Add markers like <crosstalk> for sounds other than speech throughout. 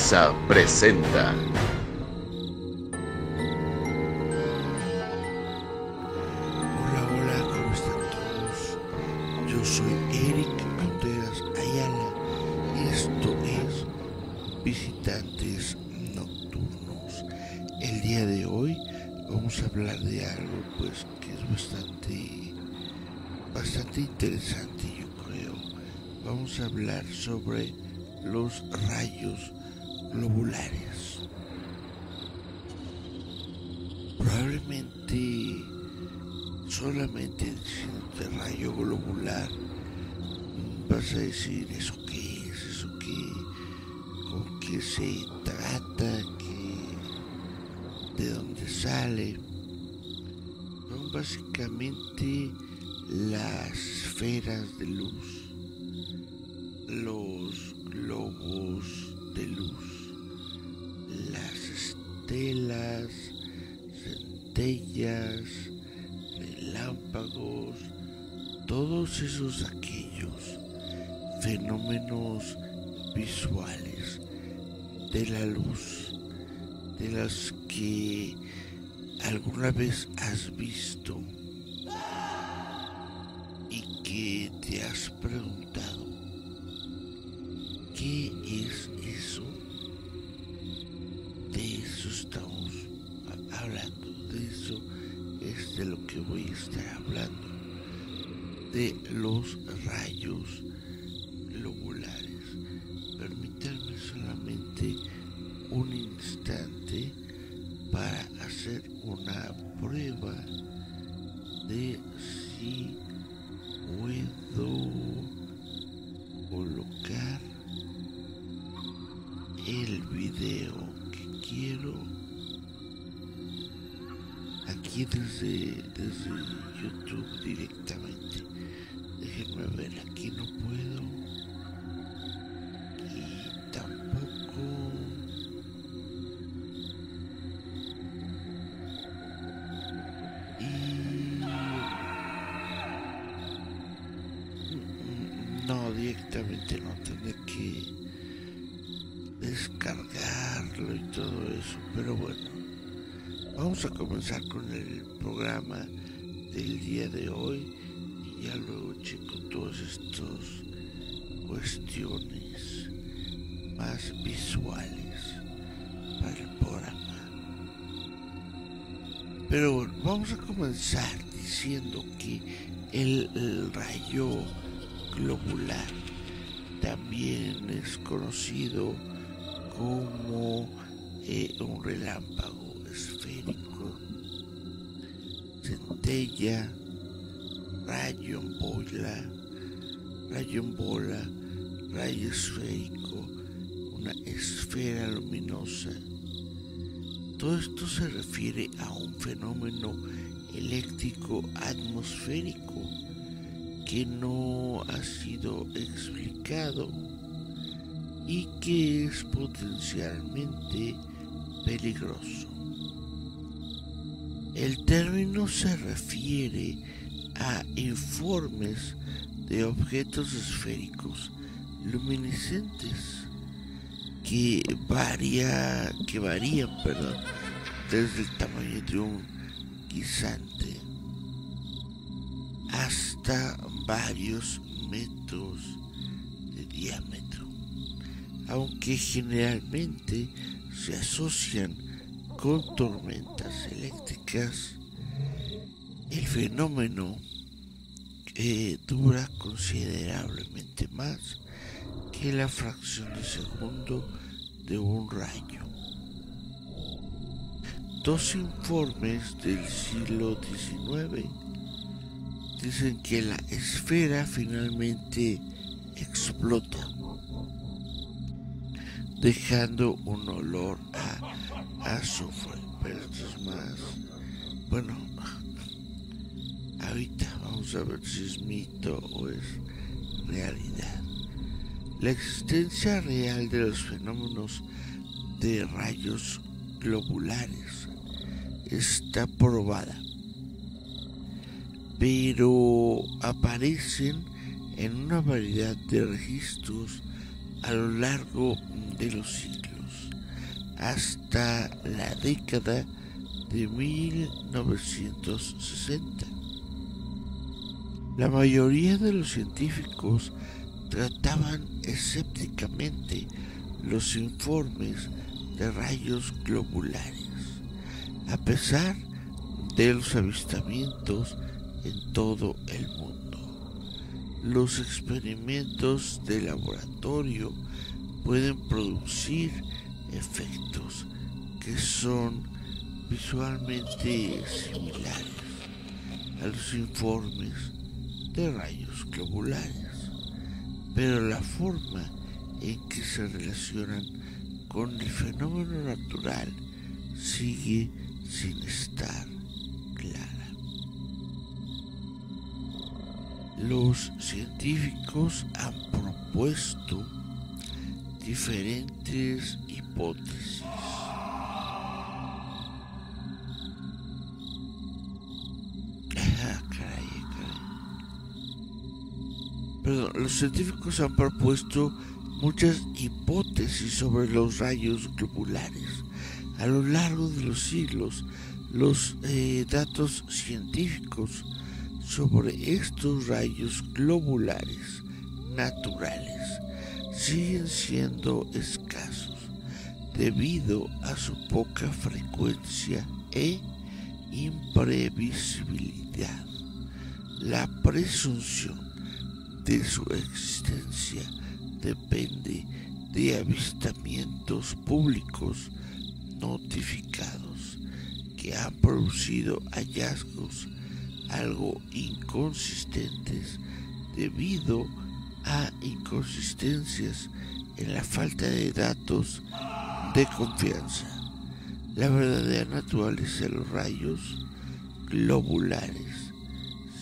Televisa presenta. Probablemente solamente diciendo rayo globular vas a decir eso qué es, eso qué, con qué se trata, qué, de dónde sale. Son básicamente las esferas de luz, aquellos fenómenos visuales de la luz, de las que alguna vez has visto rayos globulares. Permítanme solamente un instante para hacer una prueba de si puedo colocar el video que quiero aquí desde, desde YouTube directamente. Pero bueno, vamos a comenzar con el programa del día de hoy y ya luego checo todas estas cuestiones más visuales para el programa. Pero bueno, vamos a comenzar diciendo que el, el rayo globular también es conocido como eh, un relámpago esférico, centella, rayo en bola, rayo en bola, rayo esférico, una esfera luminosa. Todo esto se refiere a un fenómeno eléctrico atmosférico que no ha sido explicado y que es potencialmente peligroso. El término se refiere a informes de objetos esféricos luminiscentes que, varía, que varían perdón, desde el tamaño de un guisante hasta varios metros de diámetro, aunque generalmente se asocian con tormentas eléctricas, el fenómeno eh, dura considerablemente más que la fracción de segundo de un rayo. Dos informes del siglo XIX dicen que la esfera finalmente explota, dejando un olor a azufre. Pero esto es más. Bueno, ahorita vamos a ver si es mito o es realidad. La existencia real de los fenómenos de rayos globulares está probada pero aparecen en una variedad de registros a lo largo de los siglos. hasta la década de 1960. La mayoría de los científicos trataban escépticamente los informes de rayos globulares, a pesar de los avistamientos en todo el mundo. Los experimentos de laboratorio pueden producir efectos que son visualmente similares a los informes de rayos globulares, pero la forma en que se relacionan con el fenómeno natural sigue sin estar clara. Los científicos han propuesto diferentes hipótesis. Ah, Perdón, los científicos han propuesto muchas hipótesis sobre los rayos globulares. A lo largo de los siglos, los eh, datos científicos sobre estos rayos globulares naturales siguen siendo escasos debido a su poca frecuencia e imprevisibilidad. La presunción de su existencia depende de avistamientos públicos notificados que han producido hallazgos algo inconsistentes debido a inconsistencias en la falta de datos de confianza. La verdadera naturaleza de los rayos globulares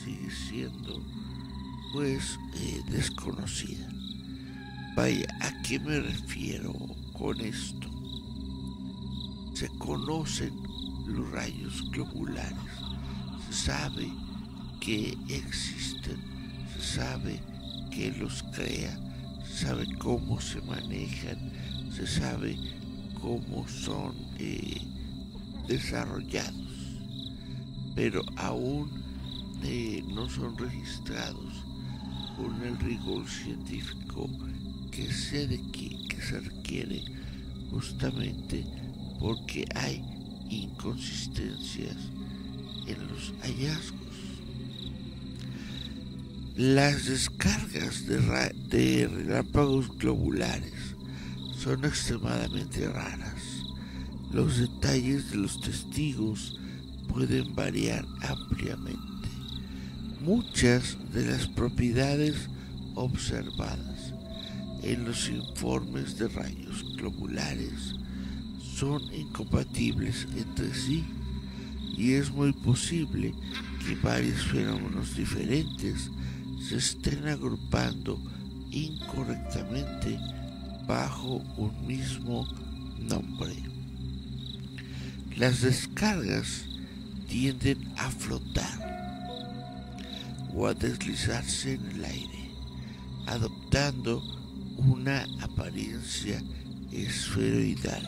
sigue siendo pues eh, desconocida. Vaya, ¿a qué me refiero con esto? Se conocen los rayos globulares, sabe que existen, se sabe que los crea, se sabe cómo se manejan, se sabe cómo son eh, desarrollados, pero aún eh, no son registrados con el rigor científico que se, de que se requiere justamente porque hay inconsistencias en los hallazgos. Las descargas de, de relámpagos globulares son extremadamente raras. Los detalles de los testigos pueden variar ampliamente. Muchas de las propiedades observadas en los informes de rayos globulares son incompatibles entre sí y es muy posible que varios fenómenos diferentes se estén agrupando incorrectamente bajo un mismo nombre. Las descargas tienden a flotar o a deslizarse en el aire, adoptando una apariencia esferoidal.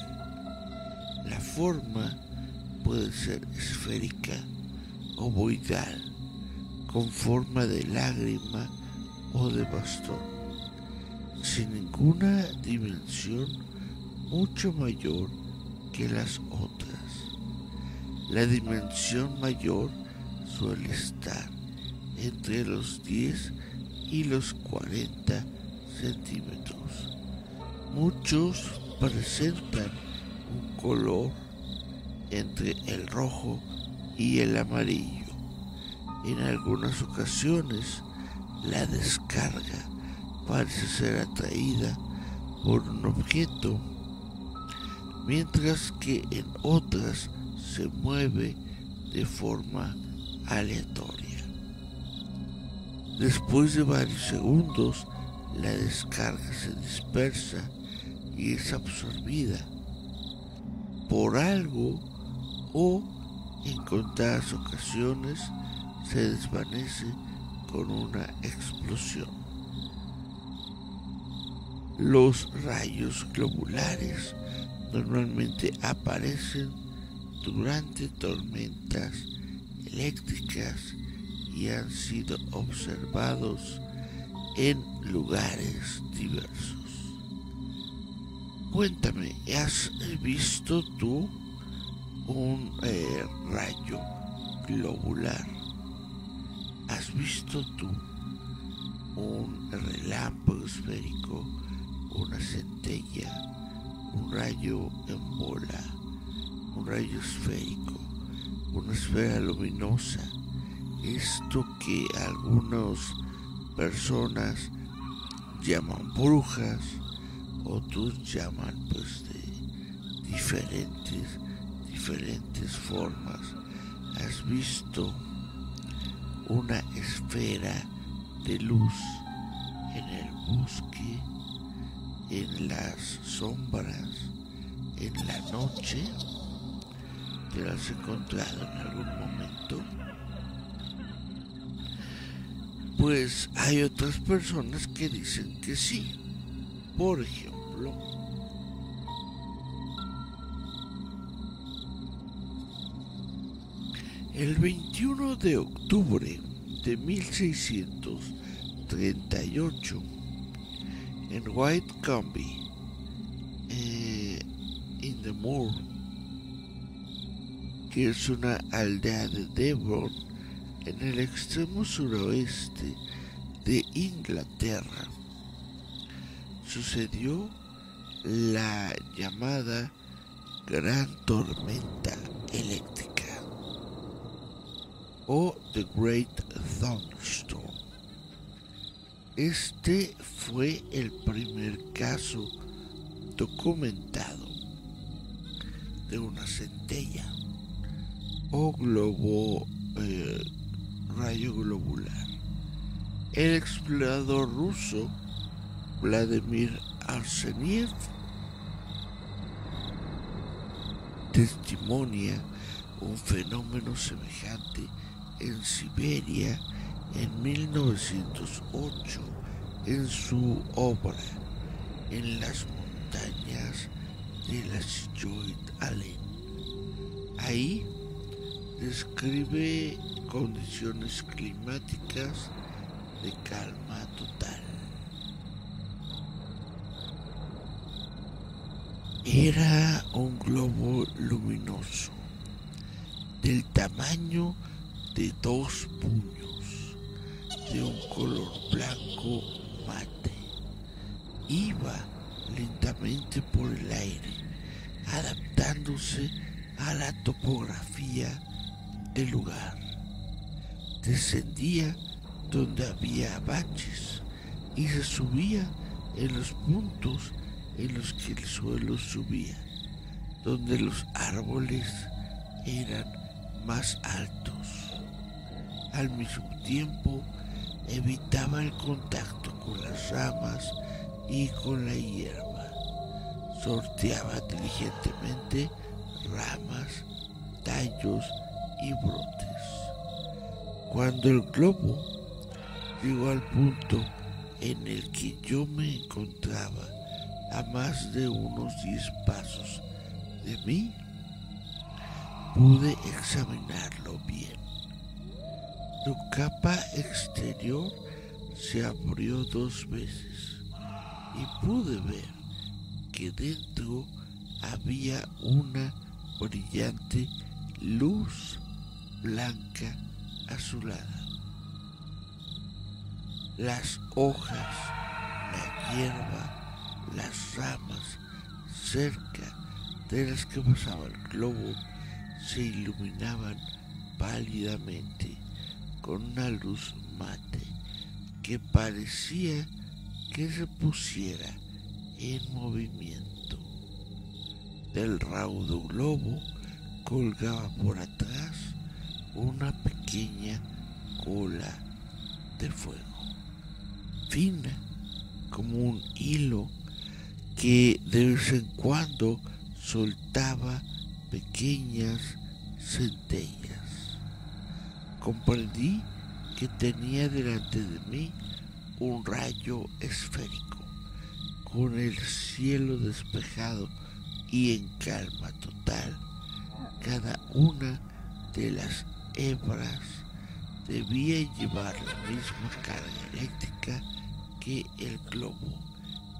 La forma puede ser esférica, ovoidal, con forma de lágrima o de bastón, sin ninguna dimensión mucho mayor que las otras. La dimensión mayor suele estar entre los 10 y los 40 centímetros. Muchos presentan un color entre el rojo y el amarillo. En algunas ocasiones la descarga parece ser atraída por un objeto, mientras que en otras se mueve de forma aleatoria. Después de varios segundos, la descarga se dispersa y es absorbida por algo o en contadas ocasiones se desvanece con una explosión. Los rayos globulares normalmente aparecen durante tormentas eléctricas y han sido observados en lugares diversos. Cuéntame, ¿has visto tú un eh, rayo globular? ¿Has visto tú un relámpago esférico, una centella, un rayo en bola, un rayo esférico, una esfera luminosa? Esto que algunas personas llaman brujas, otros llaman pues de diferentes, diferentes formas. Has visto una esfera de luz en el bosque, en las sombras, en la noche. ¿Te lo has encontrado en algún momento? Pues hay otras personas que dicen que sí. Por ejemplo, el 21 de octubre de 1638, en White Comby, eh, in the Moor, que es una aldea de Devon, en el extremo suroeste de Inglaterra, sucedió la llamada Gran Tormenta Eléctrica o The Great Thunderstorm. Este fue el primer caso documentado de una centella o globo eh, rayo globular. El explorador ruso Vladimir Arseniev testimonia un fenómeno semejante en Siberia en 1908 en su obra En las montañas de la Joint Allen. Ahí describe condiciones climáticas de calma total. Era un globo luminoso del tamaño de dos puños, de un color blanco mate. Iba lentamente por el aire, adaptándose a la topografía del lugar. Descendía donde había baches y se subía en los puntos en los que el suelo subía, donde los árboles eran más altos. Al mismo tiempo, evitaba el contacto con las ramas y con la hierba. Sorteaba diligentemente ramas, tallos y brotes. Cuando el globo llegó al punto en el que yo me encontraba, a más de unos 10 pasos de mí, pude examinarlo bien. Su capa exterior se abrió dos veces y pude ver que dentro había una brillante luz blanca azulada. Las hojas, la hierba, las ramas cerca de las que pasaba el globo se iluminaban pálidamente con una luz mate que parecía que se pusiera en movimiento. Del raudo globo colgaba por atrás una pequeña cola de fuego, fina como un hilo que de vez en cuando soltaba pequeñas centellas. Comprendí que tenía delante de mí un rayo esférico, con el cielo despejado y en calma total, cada una de las hebras debía llevar la misma carga eléctrica que el globo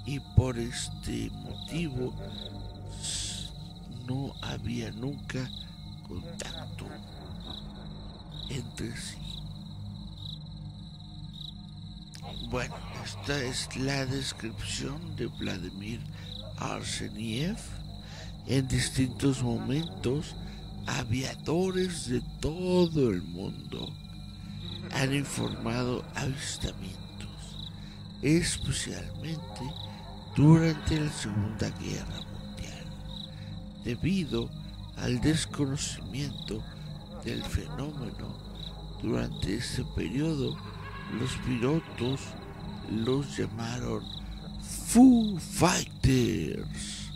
y por este motivo no había nunca contacto entre sí. Bueno, esta es la descripción de Vladimir Arseniev. En distintos momentos, aviadores de todo el mundo han informado avistamientos, especialmente durante la Segunda Guerra Mundial, debido al desconocimiento del fenómeno durante este periodo los pilotos los llamaron Foo Fighters.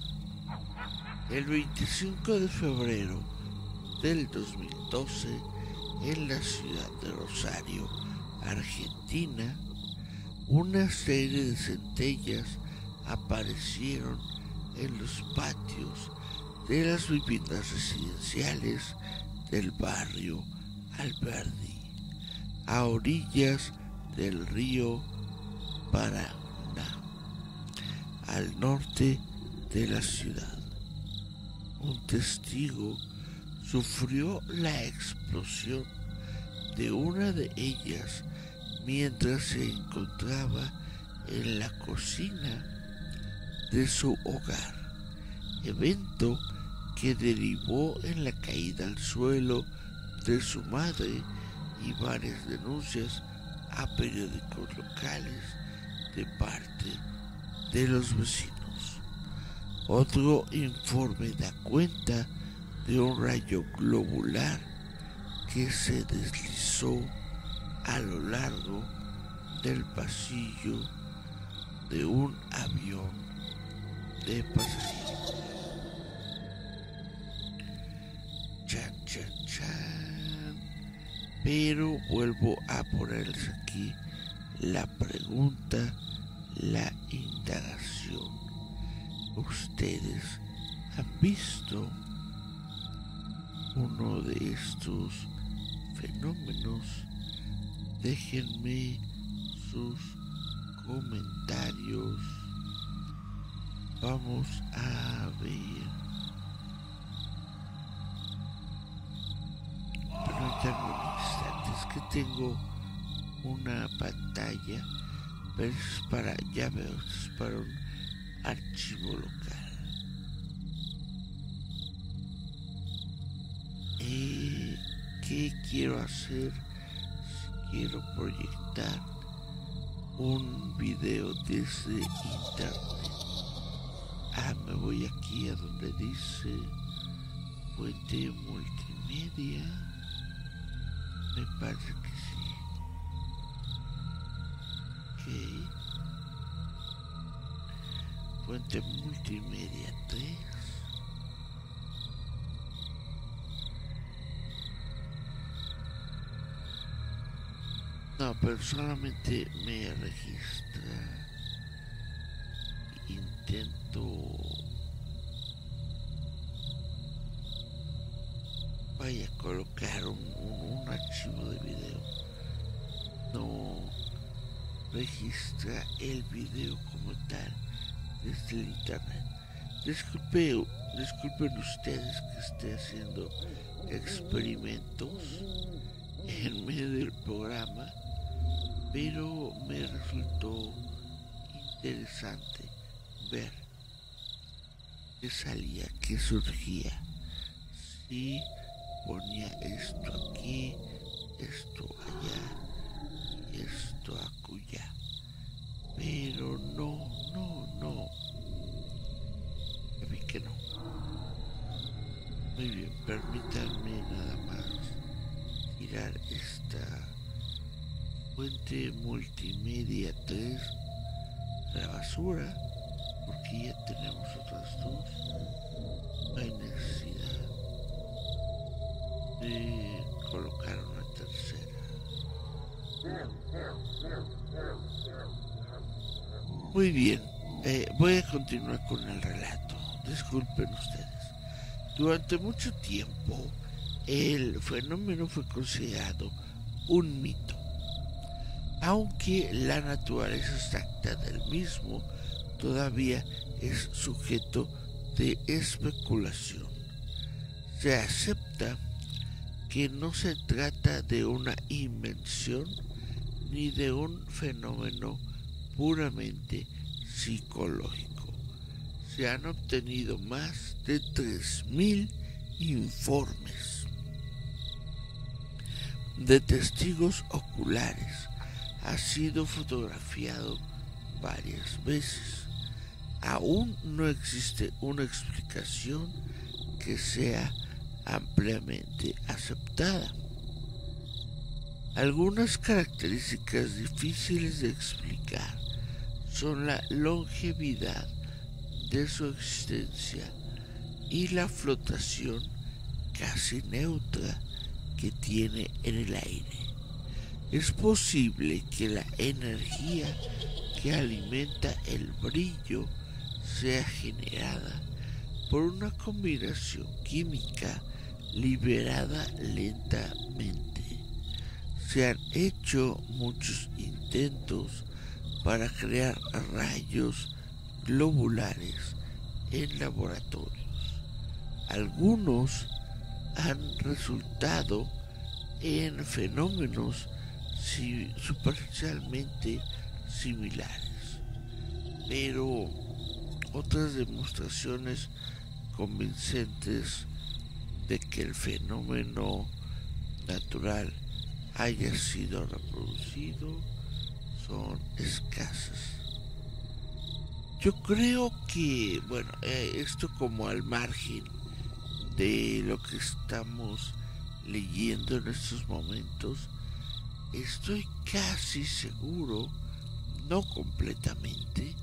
El 25 de febrero del 2012, en la ciudad de Rosario, Argentina, una serie de centellas aparecieron en los patios de las viviendas residenciales del barrio Alberdi, a orillas del río Paraná, al norte de la ciudad. Un testigo sufrió la explosión de una de ellas mientras se encontraba en la cocina de su hogar, evento que derivó en la caída al suelo de su madre y varias denuncias a periódicos locales de parte de los vecinos. Otro informe da cuenta de un rayo globular que se deslizó a lo largo del pasillo de un avión de pasajeros. Pero vuelvo a ponerles aquí la pregunta, la indagación. ¿Ustedes han visto uno de estos fenómenos? Déjenme sus comentarios. Vamos a ver. Es que tengo una pantalla, para, para un archivo local. ¿Y qué quiero hacer? Quiero proyectar un video desde internet. Ah, me voy aquí a donde dice fuente multimedia. Me parece que sí. Ok. Fuente multimedia 3. No, pero solamente me registra. Intento vaya a colocar un, de video. No registra el video como tal desde el internet. Disculpe, disculpen ustedes que esté haciendo experimentos en medio del programa pero me resultó interesante ver qué salía, qué surgía. Si ponía esto aquí, esto allá, esto acullá. Pero no, no, no. Ya vi que no. Muy bien, permítanme nada más tirar esta fuente multimedia 3 a la basura, porque ya tenemos otras dos. No hay necesidad de colocar una tercera. Muy bien, eh, voy a continuar con el relato. disculpen ustedes, durante mucho tiempo el fenómeno fue considerado un mito, aunque la naturaleza exacta del mismo todavía es sujeto de especulación. Se acepta que no se trata de una invención ni de un fenómeno puramente psicológico. Se han obtenido más de 3.000 informes de testigos oculares. Ha sido fotografiado varias veces. Aún no existe una explicación que sea ampliamente aceptada. Algunas características difíciles de explicar son la longevidad de su existencia y la flotación casi neutra que tiene en el aire. Es posible que la energía que alimenta el brillo sea generada por una combinación química liberada lentamente. Se han hecho muchos intentos para crear rayos globulares en laboratorios. Algunos han resultado en fenómenos superficialmente similares, pero otras demostraciones convincentes de que el fenómeno natural haya sido reproducido son escasas. Yo creo que, bueno, eh, esto como al margen de lo que estamos leyendo en estos momentos, estoy casi seguro, no completamente,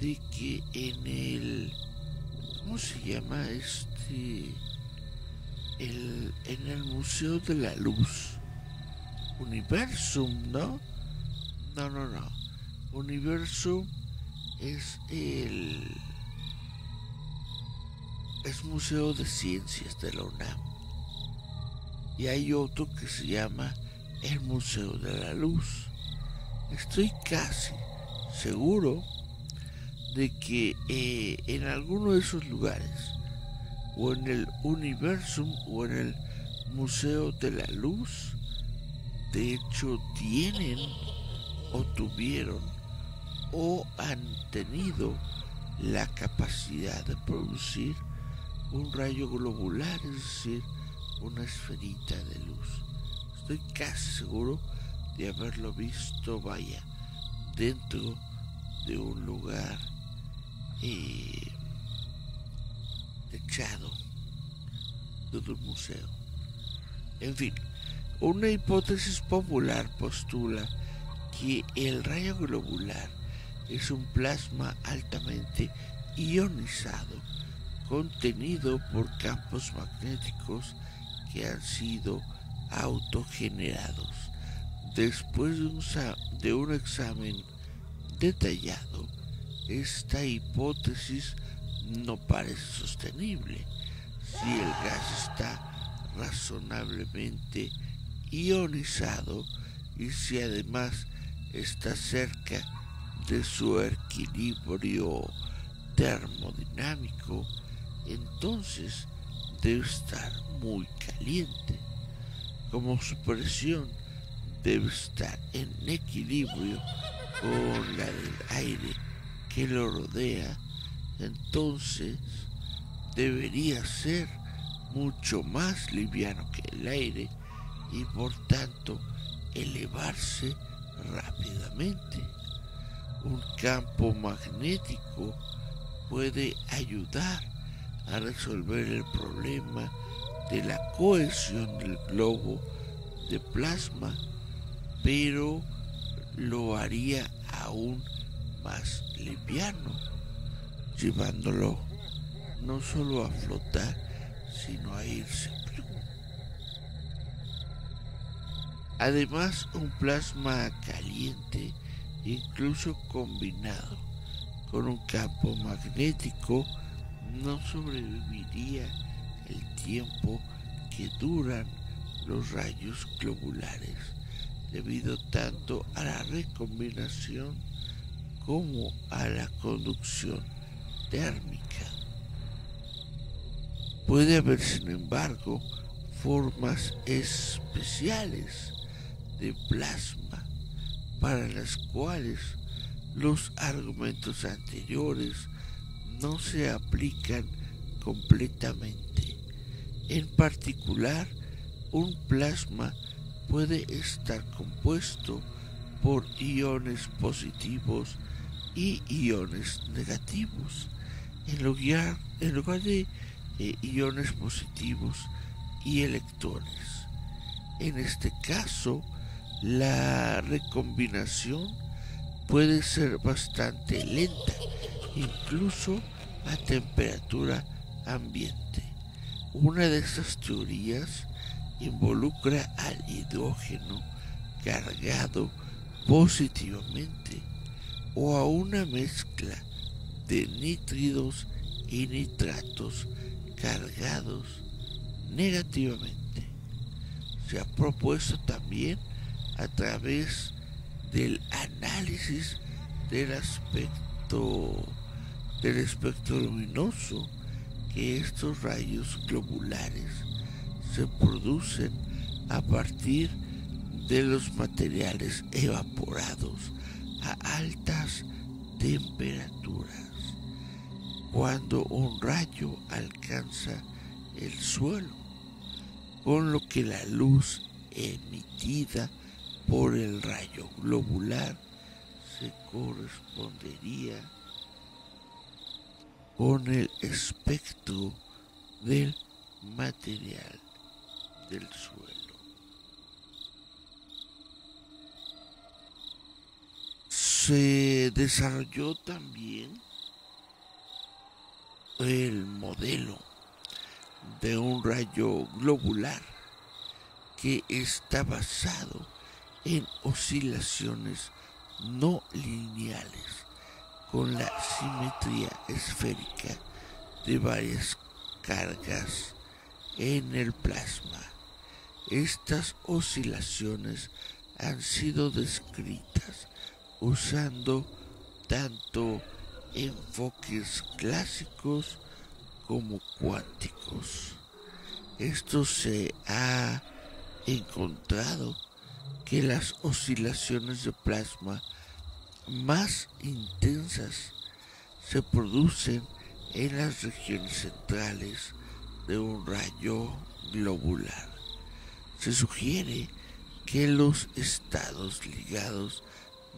de que en el, ¿cómo se llama este? El, en el Museo de la Luz, Universum, ¿no? No, no, no. Universum es el es Museo de Ciencias de la UNAM. Y hay otro que se llama el Museo de la Luz. Estoy casi seguro de que eh, en alguno de esos lugares, o en el Universum o en el Museo de la Luz, de hecho tienen o tuvieron o han tenido la capacidad de producir un rayo globular, es decir, una esferita de luz. Estoy casi seguro de haberlo visto, vaya, dentro de un lugar eh, echado de un museo. En fin, una hipótesis popular postula que el rayo globular es un plasma altamente ionizado contenido por campos magnéticos que han sido autogenerados. Después de un, de un examen detallado, esta hipótesis no parece sostenible. Si el gas está razonablemente ionizado y si además está cerca de su equilibrio termodinámico, entonces debe estar muy caliente. Como su presión debe estar en equilibrio con la del aire que lo rodea, entonces debería ser mucho más liviano que el aire y por tanto elevarse rápidamente. Un campo magnético puede ayudar a resolver el problema de la cohesión del globo de plasma, pero lo haría aún más liviano, llevándolo no solo a flotar, sino a irse Además, un plasma caliente, incluso combinado con un campo magnético, no sobreviviría el tiempo que duran los rayos globulares debido tanto a la recombinación como a la conducción térmica. Puede haber, sin embargo, formas especiales de plasma para las cuales los argumentos anteriores no se aplican completamente. En particular, un plasma puede estar compuesto por iones positivos y iones negativos en lugar, en lugar de eh, iones positivos y electrones. En este caso, la recombinación puede ser bastante lenta, incluso a temperatura ambiente. Una de estas teorías involucra al hidrógeno cargado positivamente o a una mezcla de nítridos y nitratos cargados negativamente. Se ha propuesto también a través del análisis del aspecto del espectro luminoso que estos rayos globulares se producen a partir de los materiales evaporados a altas temperaturas. Cuando un rayo alcanza el suelo, con lo que la luz emitida por el rayo globular se correspondería con el espectro del material del suelo. Se desarrolló también el modelo de un rayo globular que está basado en oscilaciones no lineales con la simetría esférica de varias cargas en el plasma. Estas oscilaciones han sido descritas usando tanto enfoques clásicos como cuánticos. Esto se ha encontrado que las oscilaciones de plasma más intensas se producen en las regiones centrales de un rayo globular. Se sugiere que los estados ligados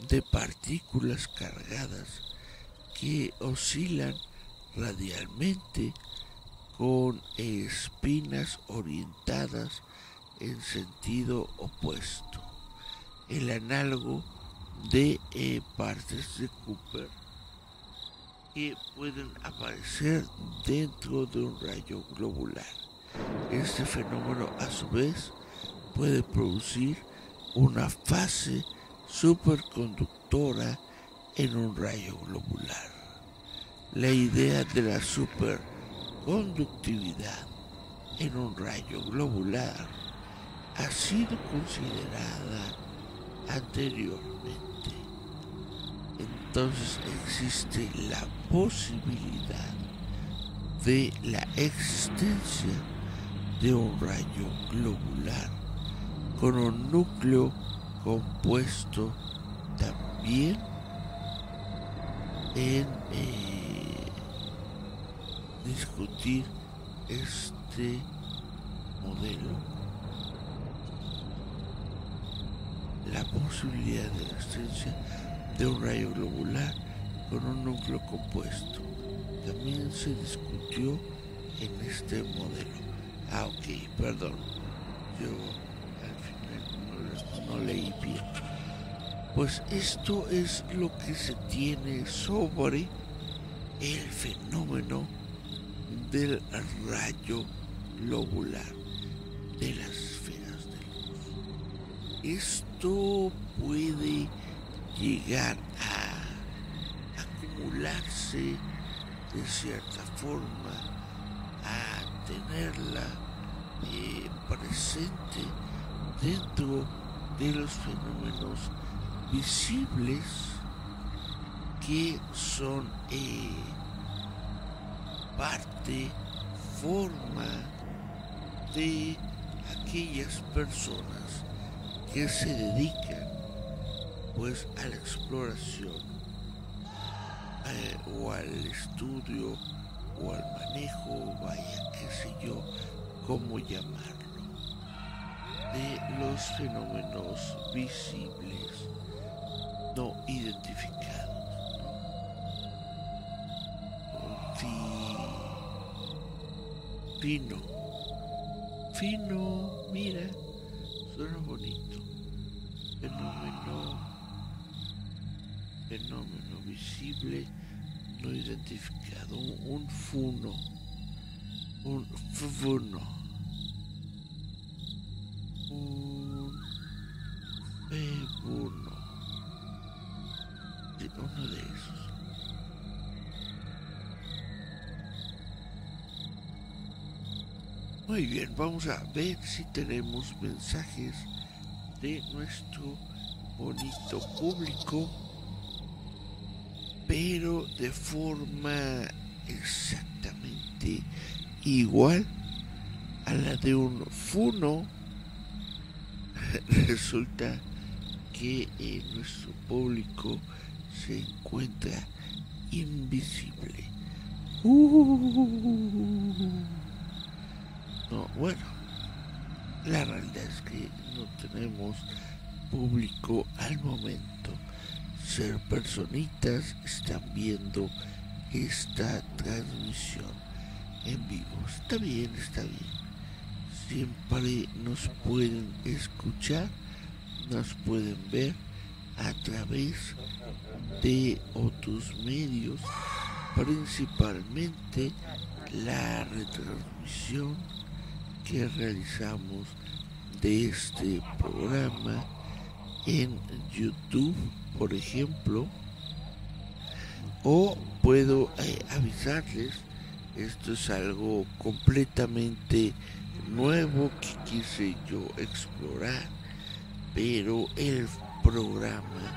de partículas cargadas que oscilan radialmente con espinas orientadas en sentido opuesto. El análogo de eh, partes de Cooper que pueden aparecer dentro de un rayo globular. Este fenómeno a su vez puede producir una fase superconductora en un rayo globular. La idea de la superconductividad en un rayo globular ha sido considerada anteriormente. Entonces existe la posibilidad de la existencia de un rayo globular con un núcleo compuesto también en eh, discutir este modelo la posibilidad de la existencia de un rayo globular con un núcleo compuesto. También se discutió en este modelo. Ah, ok, perdón. Yo al final no, leí bien. Pues esto es lo que se tiene sobre el fenómeno del rayo globular de las esferas de luz. Puede llegar a acumularse de cierta forma a tenerla eh, presente dentro de los fenómenos visibles que son eh, parte, forma de aquellas personas que se dedican pues a la exploración eh, o al estudio o al manejo, vaya, qué sé yo, cómo llamarlo, de los fenómenos visibles no identificados. Fino, fino, mira, suena bonito. Fenómeno, fenómeno visible no identificado, un funo, un funo, Muy bien, vamos a ver si tenemos mensajes de nuestro bonito público, pero de forma exactamente igual a la de un funo. <laughs> Resulta que nuestro público se encuentra invisible. Uh. No, bueno, la realidad es que no tenemos público al momento. Ser personitas están viendo esta transmisión en vivo. Está bien, está bien. Siempre nos pueden escuchar, nos pueden ver a través de otros medios, principalmente la retransmisión que realizamos de este programa en YouTube, por ejemplo, o puedo eh, avisarles, esto es algo completamente nuevo que quise yo explorar, pero el programa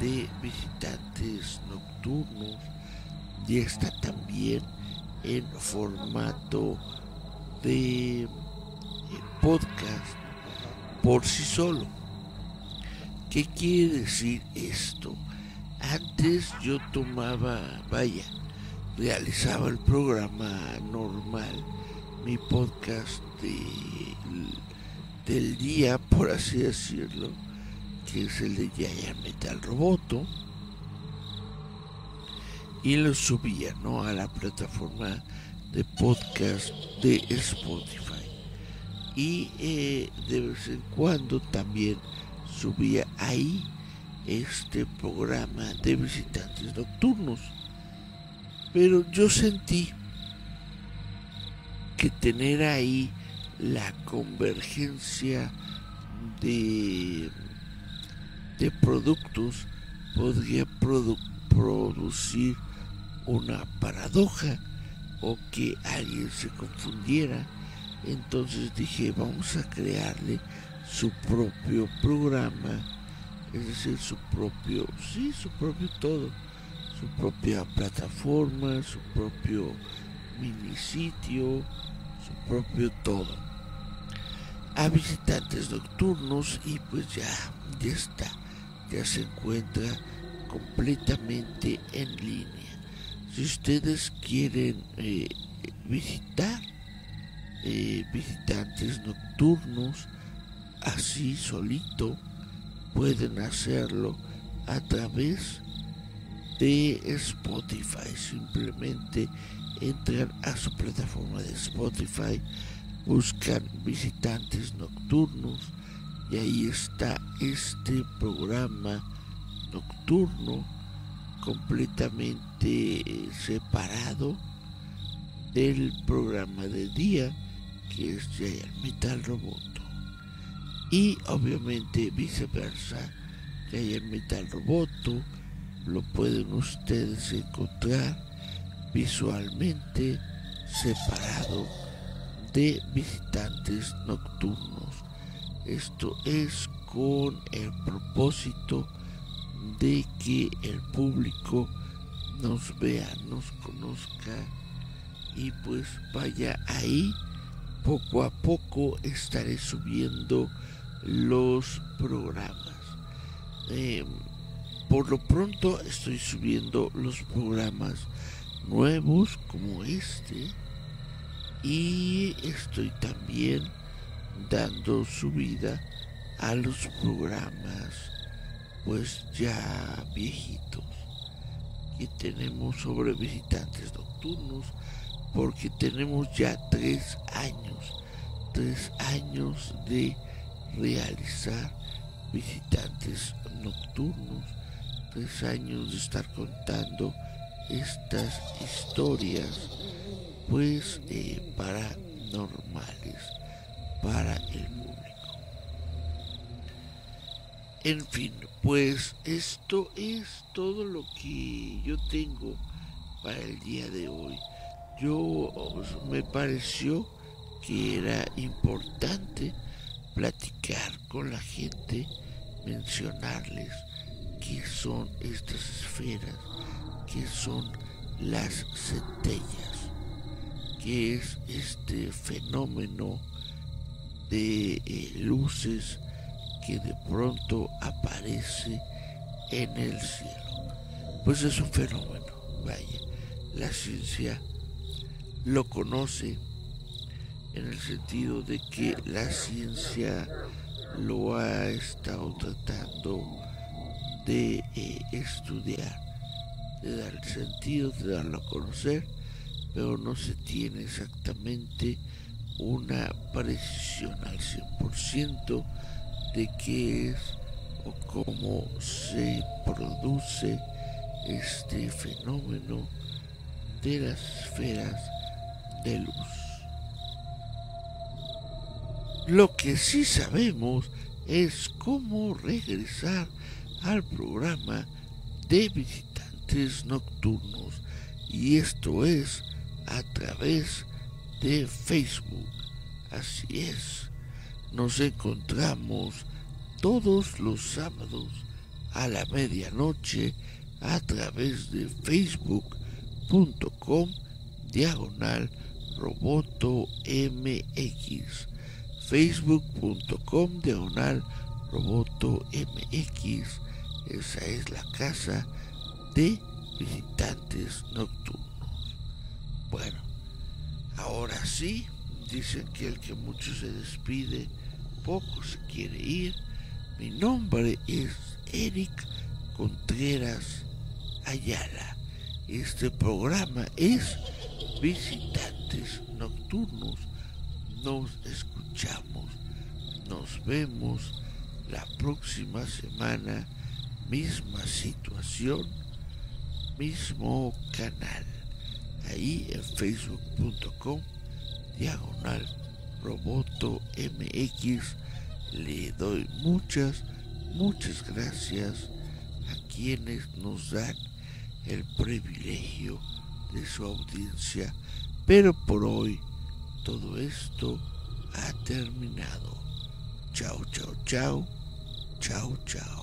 de visitantes nocturnos ya está también en formato de podcast por sí solo. ¿Qué quiere decir esto? Antes yo tomaba, vaya, realizaba el programa normal, mi podcast del día, por así decirlo, que es el de Yaya Metal Roboto, y lo subía ¿no? a la plataforma de podcast de Spotify. Y eh, de vez en cuando también subía ahí este programa de visitantes nocturnos. Pero yo sentí que tener ahí la convergencia de, de productos podría producir una paradoja o que alguien se confundiera. Entonces dije, vamos a crearle su propio programa, es decir, su propio, sí, su propio todo, su propia plataforma, su propio mini sitio, su propio todo. A visitantes nocturnos y pues ya, ya está, ya se encuentra completamente en línea. Si ustedes quieren eh, visitar eh, visitantes nocturnos, así solito, pueden hacerlo a través de Spotify. Simplemente entran a su plataforma de Spotify, buscan visitantes nocturnos y ahí está este programa nocturno completamente separado del programa de día que es Giant Metal Roboto y obviamente viceversa Giant Metal Roboto lo pueden ustedes encontrar visualmente separado de visitantes nocturnos. Esto es con el propósito de que el público nos vea, nos conozca y pues vaya ahí. Poco a poco estaré subiendo los programas. Em, por lo pronto estoy subiendo los programas nuevos como este y estoy también dando subida a los programas pues ya viejitos que tenemos sobre visitantes nocturnos porque tenemos ya tres años tres años de realizar visitantes nocturnos tres años de estar contando estas historias pues eh, paranormales para el público. En fin, pues esto es todo lo que yo tengo para el día de hoy. Yo me pareció que era importante platicar con la gente, mencionarles qué son estas esferas, qué son las centellas, qué es este fenómeno de eh, luces que de pronto aparece en el cielo. Pues es un fenómeno, vaya, la ciencia lo conoce en el sentido de que la ciencia lo ha estado tratando de eh, estudiar, de dar el sentido, de darlo a conocer, pero no se tiene exactamente una precisión al 100% de qué es o cómo se produce este fenómeno de las esferas de luz. Lo que sí sabemos es cómo regresar al programa de visitantes nocturnos y esto es a través de Facebook. Así es, nos encontramos todos los sábados a la medianoche a través de facebook.com diagonal roboto mx facebook.com diagonal roboto mx esa es la casa de visitantes nocturnos. Bueno ahora sí dicen que el que mucho se despide poco se quiere ir. Mi nombre es Eric Contreras Ayala. Este programa es visitantes nocturnos. Nos escuchamos, nos vemos la próxima semana, misma situación, mismo canal, ahí en facebook.com, diagonal roboto mx, le doy muchas, muchas gracias a quienes nos dan el privilegio de su audiencia, pero por hoy todo esto ha terminado. Chao, chao, chao. Chao, chao.